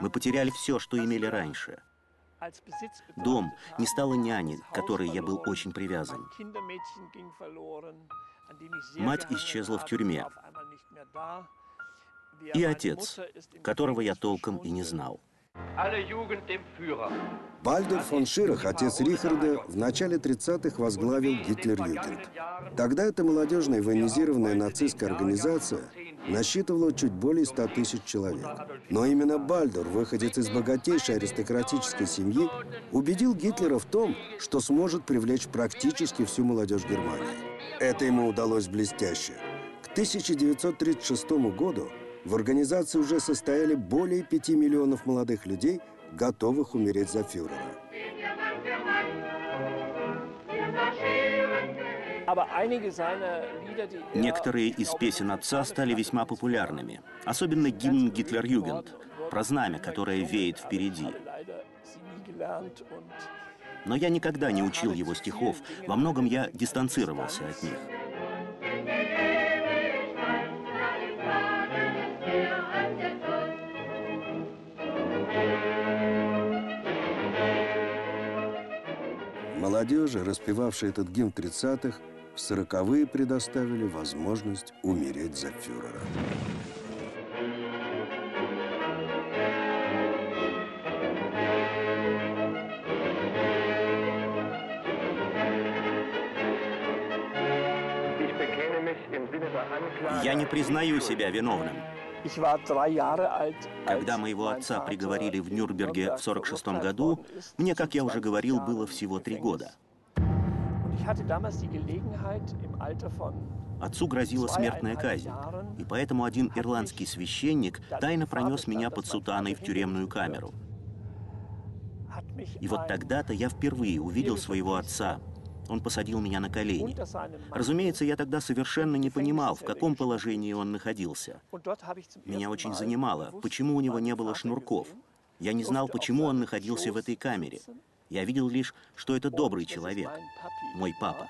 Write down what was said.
Мы потеряли все, что имели раньше. Дом, не стало няни, к которой я был очень привязан. Мать исчезла в тюрьме. И отец, которого я толком и не знал. Бальдер фон Ширах, отец Рихарда, в начале 30-х возглавил Гитлер-Югент. Тогда эта молодежная военизированная нацистская организация насчитывала чуть более 100 тысяч человек. Но именно Бальдер, выходец из богатейшей аристократической семьи, убедил Гитлера в том, что сможет привлечь практически всю молодежь Германии. Это ему удалось блестяще. К 1936 году в организации уже состояли более 5 миллионов молодых людей, готовых умереть за фюрера. Некоторые из песен отца стали весьма популярными, особенно гимн «Гитлер-Югент», про знамя, которое веет впереди. Но я никогда не учил его стихов, во многом я дистанцировался от них. Молодежи, распевавшей этот гимн 30-х, в сороковые предоставили возможность умереть за фюрера. Я не признаю себя виновным. Когда моего отца приговорили в Нюрнберге в 46 году, мне, как я уже говорил, было всего три года. Отцу грозила смертная казнь, и поэтому один ирландский священник тайно пронес меня под сутаной в тюремную камеру. И вот тогда-то я впервые увидел своего отца, он посадил меня на колени. Разумеется, я тогда совершенно не понимал, в каком положении он находился. Меня очень занимало, почему у него не было шнурков. Я не знал, почему он находился в этой камере. Я видел лишь, что это добрый человек, мой папа.